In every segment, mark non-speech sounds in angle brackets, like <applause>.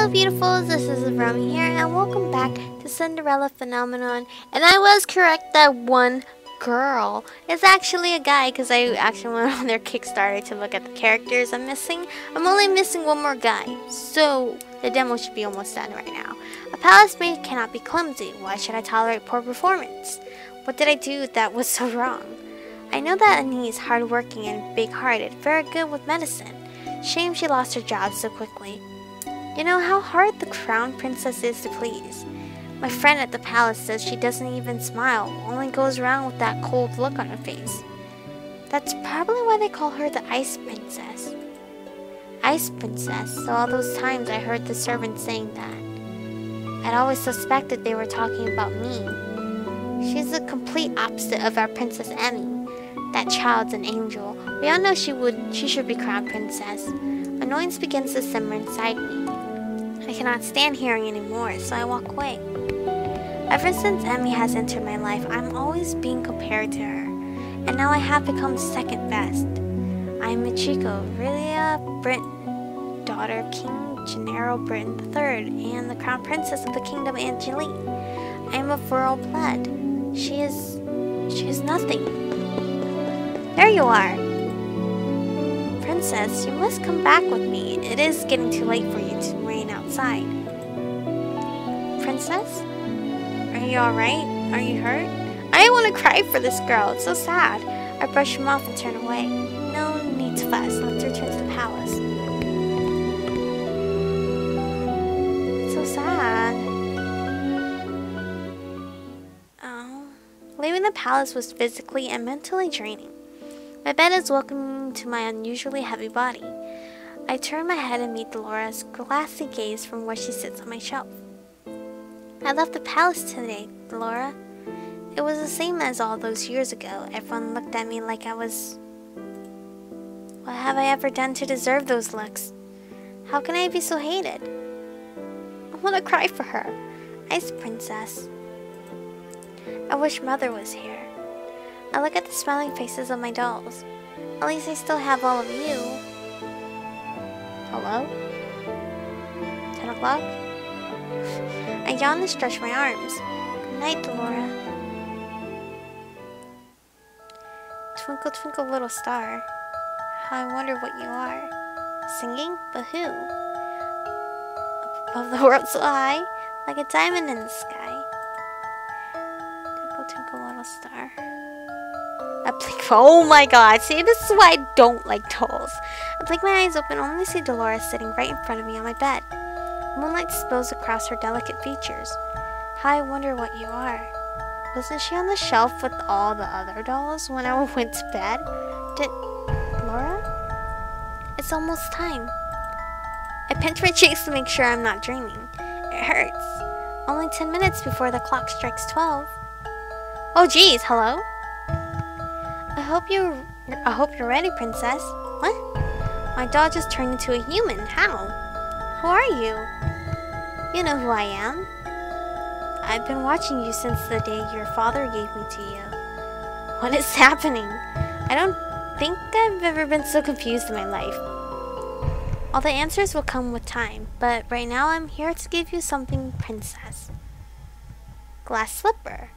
Hello beautifuls, this is Rami here and welcome back to Cinderella Phenomenon. And I was correct that one girl is actually a guy because I actually went <laughs> on their Kickstarter to look at the characters I'm missing. I'm only missing one more guy, so the demo should be almost done right now. A palace maid cannot be clumsy. Why should I tolerate poor performance? What did I do that was so wrong? I know that Annie is hardworking and big-hearted, very good with medicine. Shame she lost her job so quickly. You know how hard the crown princess is to please. My friend at the palace says she doesn't even smile, only goes around with that cold look on her face. That's probably why they call her the Ice Princess. Ice Princess, so all those times I heard the servants saying that. I'd always suspected they were talking about me. She's the complete opposite of our Princess Emmy. That child's an angel. We all know she would she should be crowned princess. Annoyance begins to simmer inside me. I cannot stand hearing anymore, so I walk away. Ever since Emmy has entered my life, I'm always being compared to her, and now I have become second best. I am Michiko, Rilia Britain, daughter of King Gennaro Britain III, and the crown princess of the kingdom Angelique. I am of royal blood. She is... she is nothing. There you are! Princess, you must come back with me. It is getting too late for you to rain outside. Princess? Are you alright? Are you hurt? I want to cry for this girl. It's so sad. I brush him off and turn away. No need to fuss. Let's return to the palace. It's so sad. Oh. Leaving the palace was physically and mentally draining. My bed is welcoming to my unusually heavy body. I turn my head and meet Dolores' glassy gaze from where she sits on my shelf. I left the palace today, Laura. It was the same as all those years ago. Everyone looked at me like I was... What have I ever done to deserve those looks? How can I be so hated? I want to cry for her. Ice Princess. I wish Mother was here. I look at the smiling faces of my dolls. At least I still have all of you. Hello? 10 o'clock? <laughs> I yawn and stretch my arms. Good night, Delora. Twinkle, twinkle, little star. How I wonder what you are. Singing? But who? Above the world so high, like a diamond in the sky. Twinkle, twinkle, little star. I. Oh my god. See, this is why I don't like dolls. I blink my eyes open only to see Dolores sitting right in front of me on my bed. Moonlight spills across her delicate features. How I wonder what you are. Wasn't she on the shelf with all the other dolls when I <laughs> went to bed? Did... Laura? It's almost time. I pinch my cheeks to make sure I'm not dreaming. It hurts. Only 10 minutes before the clock strikes 12. Oh geez, hello? I hope you I hope you're ready, princess. What? My doll just turned into a human. How? Who are you? You know who I am. I've been watching you since the day your father gave me to you. What is <laughs> happening? I don't think I've ever been so confused in my life. All the answers will come with time, but right now I'm here to give you something, princess. Glass slipper.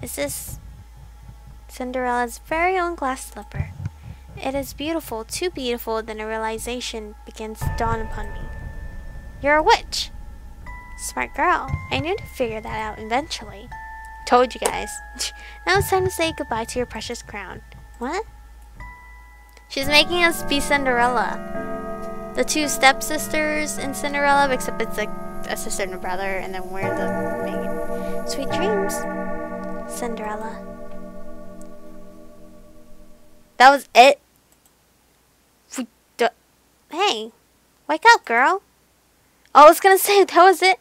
Is this Cinderella's very own glass slipper. It is beautiful, too beautiful, then a realization begins to dawn upon me. You're a witch! Smart girl. I knew to figure that out eventually. Told you guys. <laughs> now it's time to say goodbye to your precious crown. What? She's making us be Cinderella. The two stepsisters in Cinderella, except it's like a sister and a brother, and then we're the main. Sweet dreams, Cinderella. That was it? Hey, wake up, girl. Oh, I was gonna <laughs> say, that was it.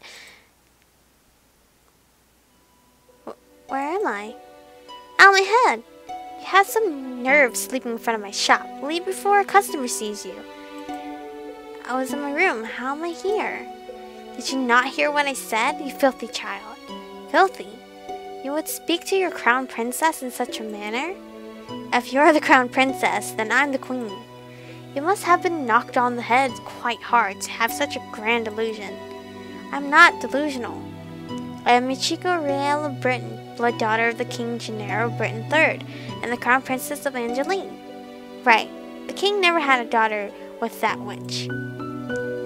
Where am I? Out my head. You have some nerve sleeping in front of my shop. Leave before a customer sees you. I was in my room. How am I here? Did you not hear what I said, you filthy child? Filthy? You would speak to your crown princess in such a manner? If you're the crown princess, then I'm the queen. You must have been knocked on the head quite hard to have such a grand illusion. I'm not delusional. I am Michiko Riel of Britain, blood daughter of the King Gennaro Britain III, and the Crown Princess of Angeline. Right, the king never had a daughter with that witch.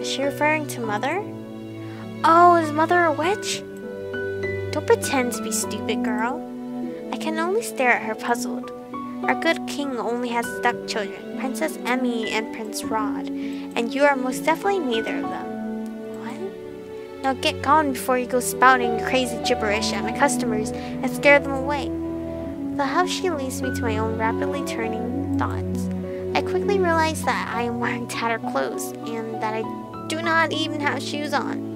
Is she referring to mother? Oh, is mother a witch? Don't pretend to be stupid, girl. I can only stare at her puzzled. Our good king only has stepchildren, Princess Emmy and Prince Rod, and you are most definitely neither of them. What? Now get gone before you go spouting crazy gibberish at my customers and scare them away. The how she leads me to my own rapidly turning thoughts. I quickly realize that I am wearing tattered clothes and that I do not even have shoes on.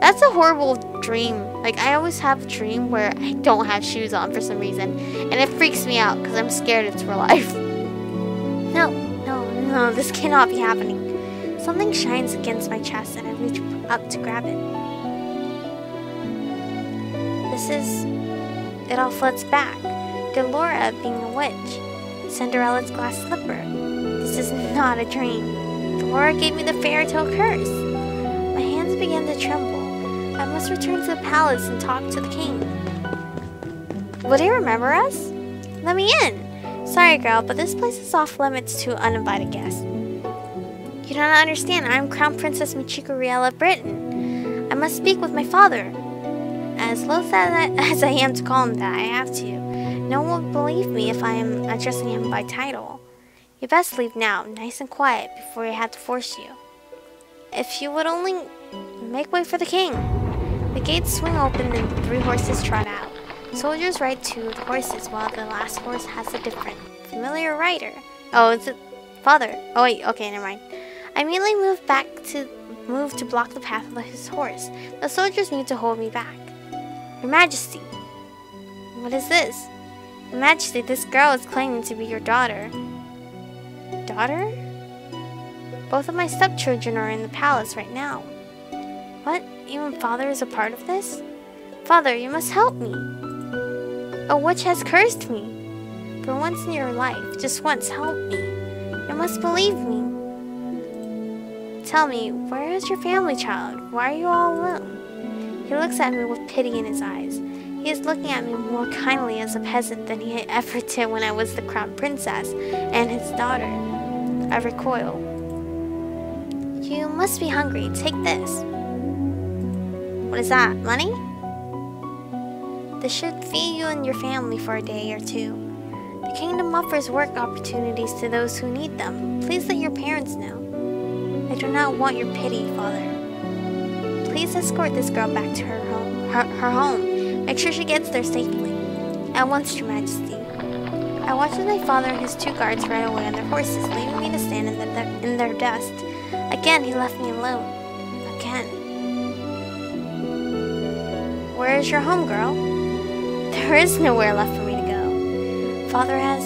That's a horrible dream. Like, I always have a dream where I don't have shoes on for some reason. And it freaks me out because I'm scared it's real life. <laughs> No, no, no, this cannot be happening. Something shines against my chest and I reach up to grab it. This is... It all floats back. Delora being a witch. Cinderella's glass slipper. This is not a dream. Delora gave me the fairy tale curse. My hands began to tremble. I must return to the palace and talk to the king. Would he remember us? Let me in. Sorry, girl, but this place is off limits to uninvited guests. You do not understand. I'm Crown Princess Michiko Riel of Britain. I must speak with my father. As loath as I, <laughs> as I am to call him that, I have to. No one will believe me if I am addressing him by title. You best leave now, nice and quiet, before I have to force you. If you would only make way for the king. The gates swing open and the three horses trot out. Soldiers ride two of the horses while the last horse has a different, familiar rider. Oh, it's a father. Oh wait, okay, never mind. I immediately move back to move to block the path of his horse. The soldiers need to hold me back. Your Majesty. What is this? Your Majesty, this girl is claiming to be your daughter. Daughter? Both of my stepchildren are in the palace right now. What? Even father is a part of this? Father, you must help me. A witch has cursed me. For once in your life, just once, help me. You must believe me. Tell me, where is your family child? Why are you all alone? He looks at me with pity in his eyes. He is looking at me more kindly as a peasant than he ever did when I was the crown princess and his daughter. I recoil. You must be hungry. Take this. What is that, money? This should feed you and your family for a day or two. The kingdom offers work opportunities to those who need them. Please let your parents know. I do not want your pity, father. Please escort this girl back to her home. Her, her home. Make sure she gets there safely. At once, your majesty. I watched as my father and his two guards ride away on their horses, leaving me to stand in, the, in their dust. Again, he left me alone. Again. Where is your home, girl? There is nowhere left for me to go. Father has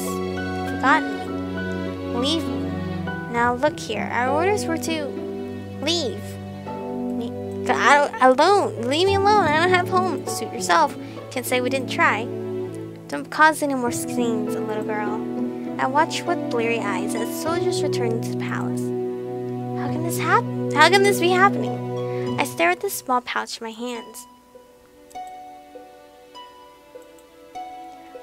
forgotten me. Leave me. Now look here. Our orders were to leave. I alone. Leave me alone. I don't have home. Suit yourself. Can't say we didn't try. Don't cause any more scenes, little girl. I watch with bleary eyes as soldiers return to the palace. How can this happen? How can this be happening? I stare at the small pouch in my hands.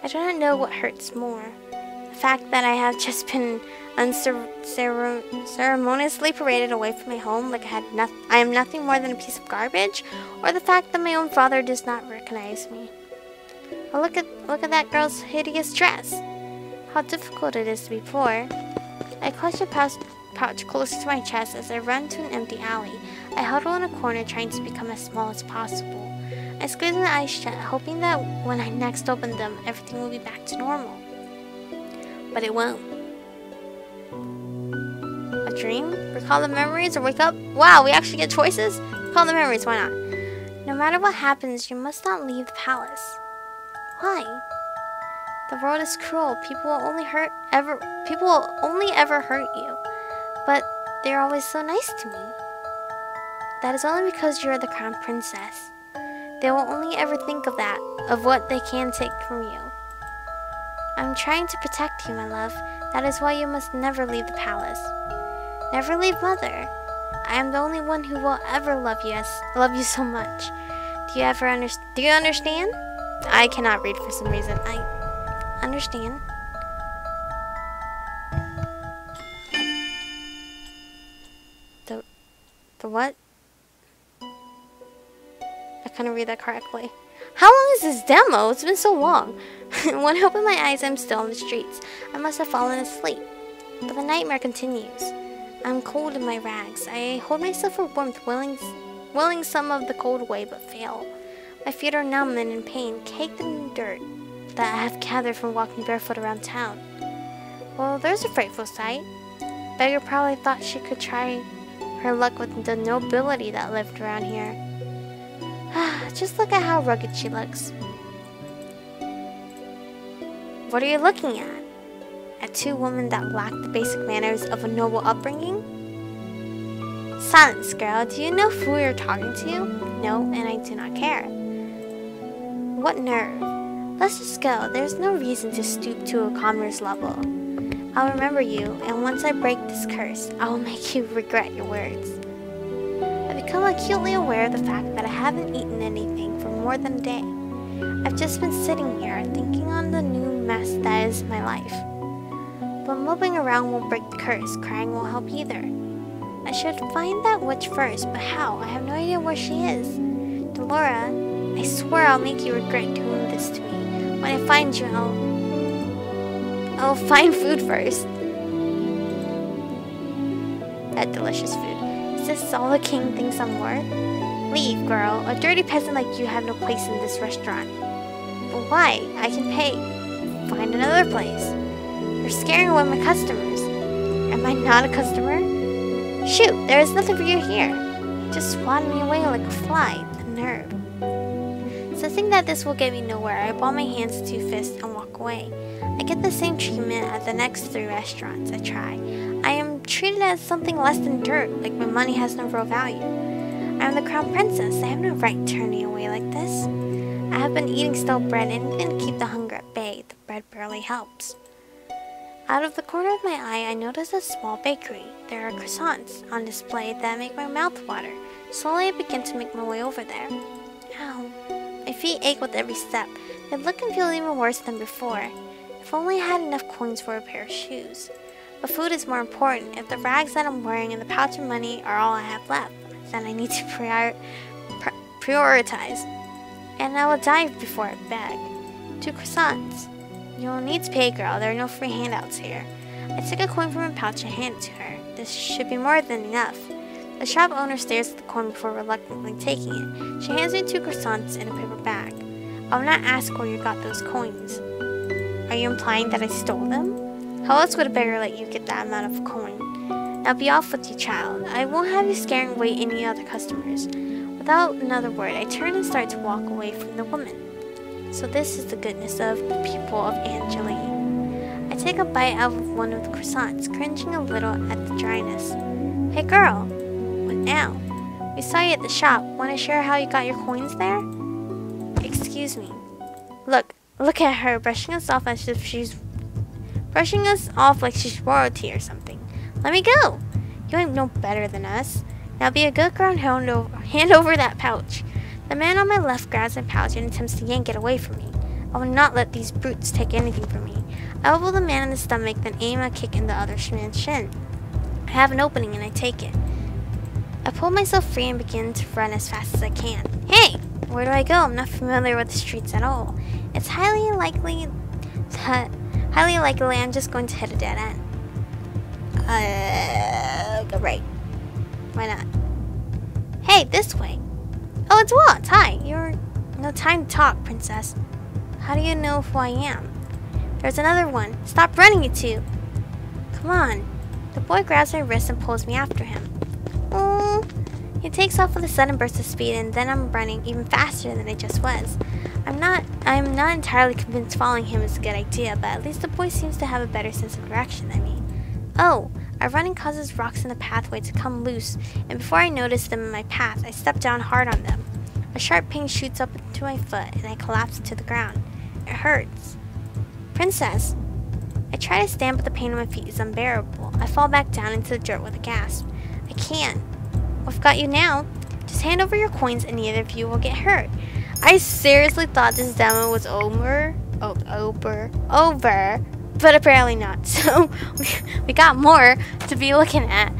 I do not know what hurts more. The fact that I have just been unceremoniously paraded away from my home like I, had no I am nothing more than a piece of garbage, or the fact that my own father does not recognize me. Look at, look at that girl's hideous dress. How difficult it is to be poor. I clutch a pouch, pouch closer to my chest as I run to an empty alley. I huddle in a corner trying to become as small as possible. I squeezed my eyes shut, hoping that when I next opened them, everything will be back to normal. But it won't. A dream? Recall the memories or wake up? Wow, we actually get choices? Recall the memories, why not? No matter what happens, you must not leave the palace. Why? The world is cruel. People will only hurt ever people will only ever hurt you. But they're always so nice to me. That is only because you're the crown princess. They will only ever think of that, of what they can take from you. I'm trying to protect you, my love. That is why you must never leave the palace. Never leave mother. I am the only one who will ever love you as love you so much. Do you ever understand? Do you understand? I cannot read for some reason. I understand. The the what? I couldn't read that correctly. How long is this demo? It's been so long. <laughs> when I open my eyes, I'm still on the streets. I must have fallen asleep. But the nightmare continues. I'm cold in my rags. I hold myself for warmth, willing, willing some of the cold away, but fail. My feet are numb and in pain, caked in dirt that I have gathered from walking barefoot around town. Well, there's a frightful sight. Beggar probably thought she could try her luck with the nobility that lived around here. Just look at how rugged she looks. What are you looking at? At two women that lack the basic manners of a noble upbringing? Silence, girl. Do you know who you're talking to? No, and I do not care. What nerve. Let's just go. There's no reason to stoop to a commoner's level. I'll remember you, and once I break this curse, I will <laughs> make you regret your words. Become acutely aware of the fact that I haven't eaten anything for more than a day. I've just been sitting here thinking on the new mess that is my life. But moping around won't break the curse, crying won't help either. I should find that witch first, but how? I have no idea where she is. Delora, I swear I'll make you regret doing this to me. When I find you, I'll... I'll <laughs> find food first. That delicious food. Is this all the king thinks I'm worth? Leave, girl. A dirty peasant like you have no place in this restaurant. But why? I can pay. Find another place. You're scaring away my customers. Am I not a customer? Shoot, there is nothing for you here. You just swatted me away like a fly. The nerve. Sensing that this will get me nowhere, I ball my hands to fists and walk away. I get the same treatment at the next three restaurants I try. I am treated as something less than dirt, like my money has no real value. I am the crown princess. I have no right turning away like this. I have been eating stale bread and even keep the hunger at bay. The bread barely helps. Out of the corner of my eye, I notice a small bakery. There are croissants on display that make my mouth water. Slowly, I begin to make my way over there. Ow. My feet ache with every step. They look and feel even worse than before. If only I had enough coins for a pair of shoes. But food is more important. If the rags that I'm wearing and the pouch of money are all I have left, then I need to prior prioritize. And I will die before I beg. Two croissants. You'll need to pay, girl. There are no free handouts here. I took a coin from my pouch and handed it to her. This should be more than enough. The shop owner stares at the coin before reluctantly taking it. She hands me two croissants in a paper bag. I will not ask where you got those coins. Are you implying that I stole them? How else would a beggar let you get that amount of coin? Now be off with you, child. I won't have you scaring away any other customers. Without another word, I turn and start to walk away from the woman. So this is the goodness of the people of Angeline. I take a bite out of one of the croissants, cringing a little at the dryness. Hey girl, what now? We saw you at the shop. Want to share how you got your coins there? Excuse me. Look, look at her, brushing us off as if she's... Brushing us off like she's royalty or something. Let me go! You ain't no better than us. Now be a good girl and hand over, hand over that pouch. The man on my left grabs my pouch and attempts to yank it away from me. I will not let these brutes take anything from me. I elbow the man in the stomach, then aim a kick in the other man's shin. I have an opening and I take it. I pull myself free and begin to run as fast as I can. Hey! Where do I go? I'm not familiar with the streets at all. It's highly likely that highly likely I'm just going to hit a dead end. Uh, go right. Why not? Hey, this way. Oh, it's Waltz. Hi. You're no time to talk, princess. How do you know who I am? There's another one. Stop running, you two. Come on. The boy grabs my wrist and pulls me after him. He takes off with a sudden burst of speed, and then I'm running even faster than I just was. I'm not I'm not entirely convinced following him is a good idea, but at least the boy seems to have a better sense of direction than me. Oh, our running causes rocks in the pathway to come loose, and before I notice them in my path, I step down hard on them. A sharp pain shoots up into my foot, and I collapse to the ground. It hurts. Princess! I try to stand, but the pain on my feet is unbearable. I fall back down into the dirt with a gasp. I can't. I've got you now. Just hand over your coins and neither of you will get hurt. I seriously thought this demo was over. Oh, over. Over. But apparently not. <laughs> So we, we got more to be looking at.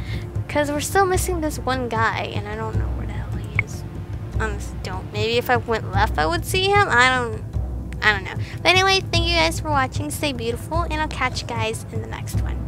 Because we're still missing this one guy. And I don't know where the hell he is. Honestly, don't. Maybe if I went left I would see him. I don't I don't know. But anyway, thank you guys for watching. Stay beautiful. And I'll catch you guys in the next one.